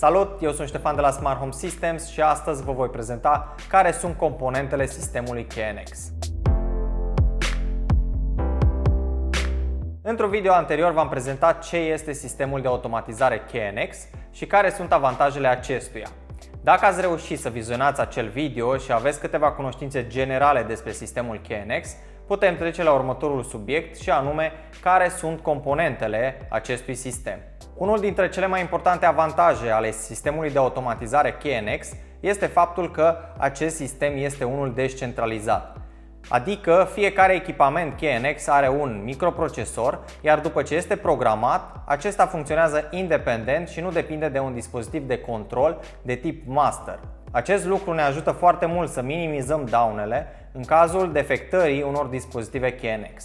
Salut, eu sunt Ștefan de la Smart Home Systems și astăzi vă voi prezenta care sunt componentele sistemului KNX. Într-un video anterior v-am prezentat ce este sistemul de automatizare KNX și care sunt avantajele acestuia. Dacă ați reușit să vizionați acel video și aveți câteva cunoștințe generale despre sistemul KNX, putem trece la următorul subiect și anume care sunt componentele acestui sistem. Unul dintre cele mai importante avantaje ale sistemului de automatizare KNX este faptul că acest sistem este unul descentralizat. Adică fiecare echipament KNX are un microprocesor, iar după ce este programat, acesta funcționează independent și nu depinde de un dispozitiv de control de tip master. Acest lucru ne ajută foarte mult să minimizăm daunele în cazul defectării unor dispozitive KNX.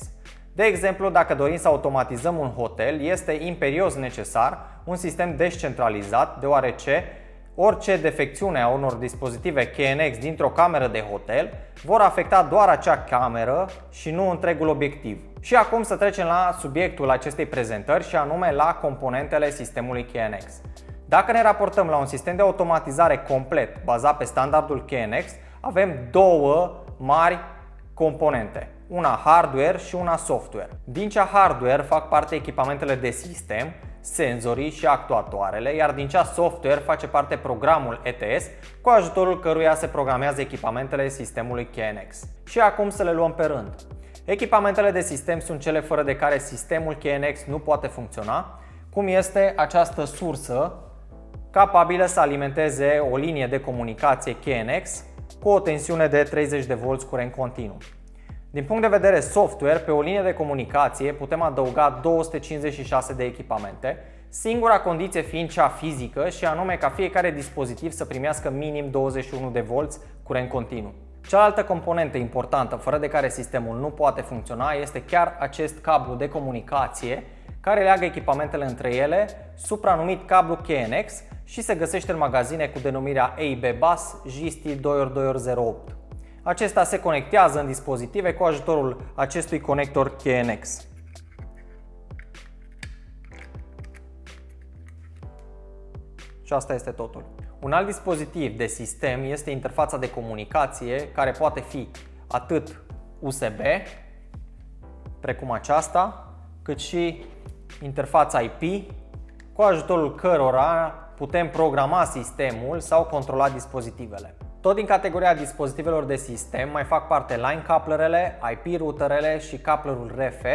De exemplu, dacă dorim să automatizăm un hotel, este imperios necesar un sistem descentralizat, deoarece orice defecțiune a unor dispozitive KNX dintr-o cameră de hotel vor afecta doar acea cameră și nu întregul obiectiv. Și acum să trecem la subiectul acestei prezentări și anume la componentele sistemului KNX. Dacă ne raportăm la un sistem de automatizare complet bazat pe standardul KNX, avem două mari componente, una hardware și una software. Din cea hardware fac parte echipamentele de sistem, senzorii și actuatoarele, iar din cea software face parte programul ETS, cu ajutorul căruia se programează echipamentele sistemului KNX. Și acum să le luăm pe rând. Echipamentele de sistem sunt cele fără de care sistemul KNX nu poate funcționa, cum este această sursă capabilă să alimenteze o linie de comunicație KNX cu o tensiune de 30 de volți curent continuu. Din punct de vedere software, pe o linie de comunicație putem adăuga 256 de echipamente, singura condiție fiind cea fizică și anume ca fiecare dispozitiv să primească minim 21 de volți curent continuu. Cealaltă componentă importantă, fără de care sistemul nu poate funcționa, este chiar acest cablu de comunicație care leagă echipamentele între ele, supranumit cablu KNX și se găsește în magazine cu denumirea AIB Bus GST 2 Acesta se conectează în dispozitive cu ajutorul acestui conector KNX. Și asta este totul. Un alt dispozitiv de sistem este interfața de comunicație care poate fi atât USB, precum aceasta, cât și interfața IP, cu ajutorul cărora putem programa sistemul sau controla dispozitivele. Tot din categoria dispozitivelor de sistem mai fac parte line couplerele, IP routerele și couplerul RF,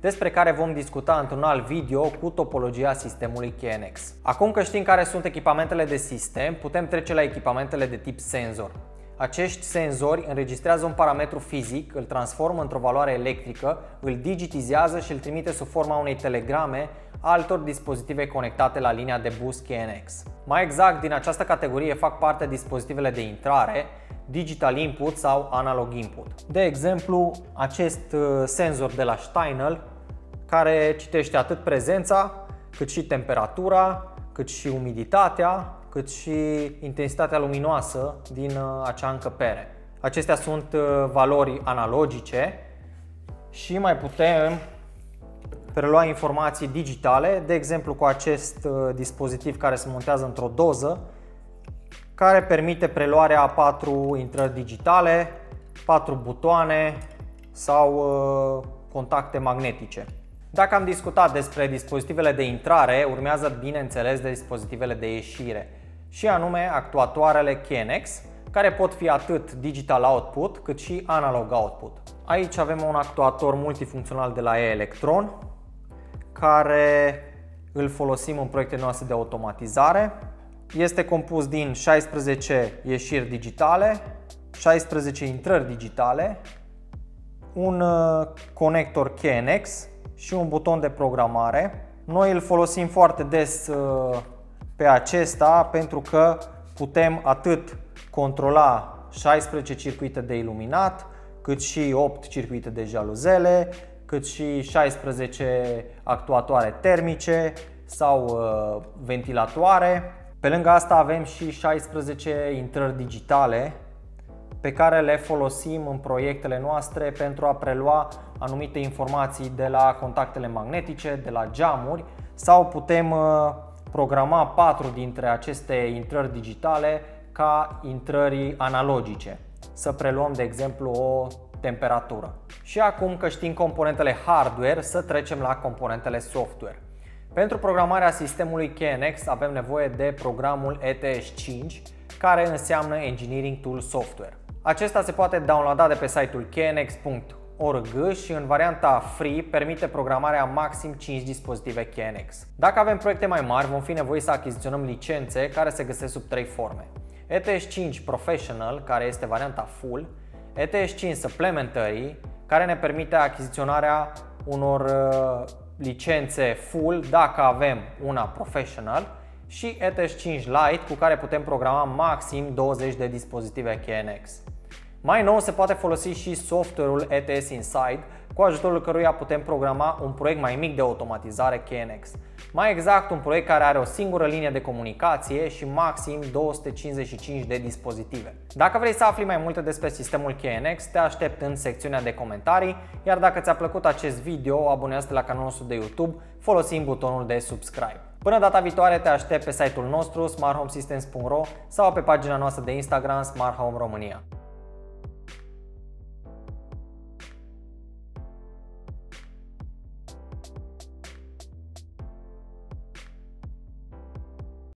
despre care vom discuta într-un alt video cu topologia sistemului KNX. Acum că știm care sunt echipamentele de sistem, putem trece la echipamentele de tip senzor. Acești senzori înregistrează un parametru fizic, îl transformă într-o valoare electrică, îl digitizează și îl trimite sub forma unei telegrame altor dispozitive conectate la linia de bus KNX. Mai exact, din această categorie fac parte dispozitivele de intrare, digital input sau analog input. De exemplu, acest uh, senzor de la Steinel care citește atât prezența, cât și temperatura, cât și umiditatea, cât și intensitatea luminoasă din uh, acea încăpere. Acestea sunt uh, valori analogice și mai putem prelua informații digitale, de exemplu cu acest uh, dispozitiv care se montează într-o doză, care permite preluarea a patru intrări digitale, patru butoane sau contacte magnetice. Dacă am discutat despre dispozitivele de intrare, urmează bineînțeles de dispozitivele de ieșire și anume actuatoarele KNX, care pot fi atât digital output cât și analog output. Aici avem un actuator multifuncțional de la E-Electron, care îl folosim în proiectele noastre de automatizare. Este compus din 16 ieșiri digitale, 16 intrări digitale, un uh, conector KNX și un buton de programare. Noi îl folosim foarte des uh, pe acesta pentru că putem atât controla 16 circuite de iluminat, cât și 8 circuite de jaluzele, cât și 16 actuatoare termice sau uh, ventilatoare. Pe lângă asta avem și 16 intrări digitale pe care le folosim în proiectele noastre pentru a prelua anumite informații de la contactele magnetice, de la geamuri sau putem uh, programa patru dintre aceste intrări digitale ca intrări analogice. Să preluăm, de exemplu, o temperatură. Și acum că știm componentele hardware, să trecem la componentele software. Pentru programarea sistemului KNX avem nevoie de programul ETS5, care înseamnă Engineering Tool Software. Acesta se poate downloada de pe site-ul knx.org și în varianta free permite programarea maxim 5 dispozitive KNX. Dacă avem proiecte mai mari, vom fi nevoiți să achiziționăm licențe care se găsesc sub 3 forme. ETS5 Professional, care este varianta full, ETS5 Supplementary, care ne permite achiziționarea unor uh, licențe full dacă avem una professional și ETS5 Lite cu care putem programa maxim 20 de dispozitive KNX. Mai nou se poate folosi și software-ul ETS Inside, cu ajutorul căruia putem programa un proiect mai mic de automatizare KNX. Mai exact, un proiect care are o singură linie de comunicație și maxim 255 de dispozitive. Dacă vrei să afli mai multe despre sistemul KNX, te aștept în secțiunea de comentarii, iar dacă ți-a plăcut acest video, abonează-te la canalul nostru de YouTube folosind butonul de subscribe. Până data viitoare te aștept pe site-ul nostru smarthomesystems.ro sau pe pagina noastră de Instagram Smart Home România.